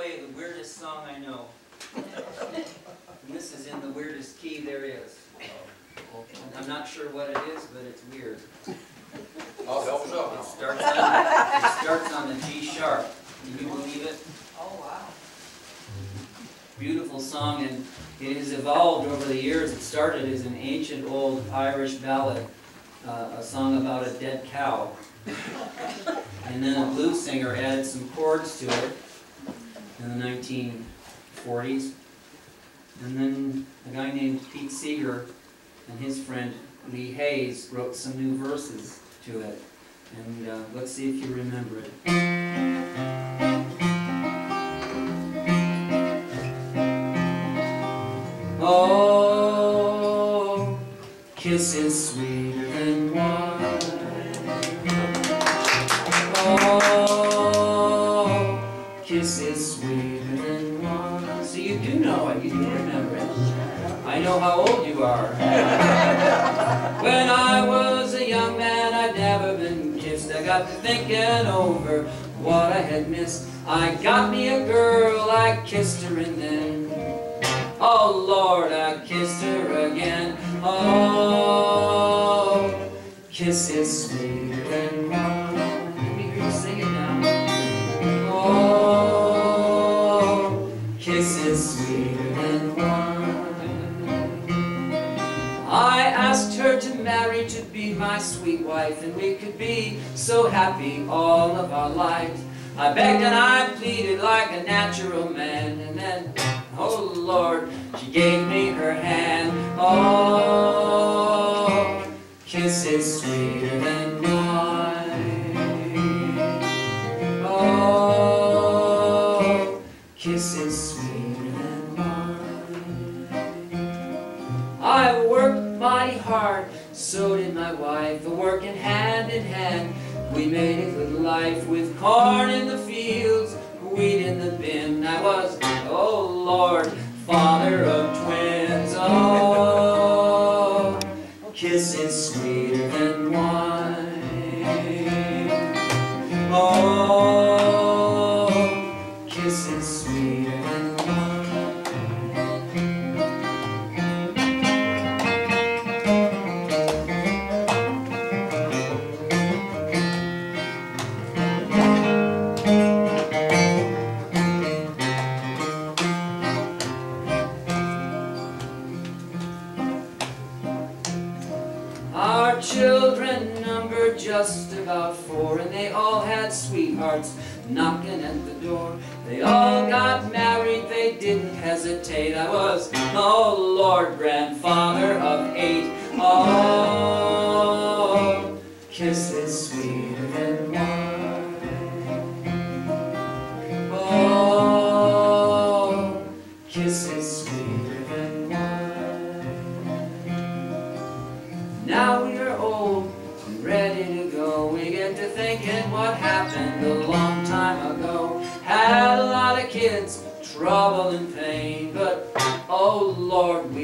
play the weirdest song I know. And this is in the weirdest key there is. And I'm not sure what it is, but it's weird. I'll help us It out. starts on, it starts on the G sharp. Can you believe it? Oh, wow. Beautiful song, and it has evolved over the years. It started as an ancient old Irish ballad, uh, a song about a dead cow. And then a blues singer added some chords to it in the 1940s. And then a guy named Pete Seeger and his friend Lee Hays wrote some new verses to it. And uh, let's see if you remember it. Oh, kisses sweeter than wine. Oh, kisses sweeter than wine. So you do know it, you do remember it. I know how old you are. when I was a young man, I'd never been kissed. I got to thinking over what I had missed. I got me a girl, I kissed her and then Oh Lord, I kissed her again. Oh, kisses sweeter sweeter than wine. I asked her to marry, to be my sweet wife, and we could be so happy all of our lives. I begged and I pleaded like a natural man, and then Oh Lord, she gave me her hand. Oh, kisses sweeter than wine. Oh, kisses sweeter mighty hard, so did my wife, the working hand in hand. We made a good life with corn in the fields, wheat in the bin. I was, oh Lord, father of twins. Oh, kisses sweeter than Children numbered just about four, and they all had sweethearts knocking at the door. They all got married, they didn't hesitate. I was, oh Lord, grandfather of eight. Oh, kisses sweeter what happened a long time ago. Had a lot of kids, trouble and pain, but oh Lord,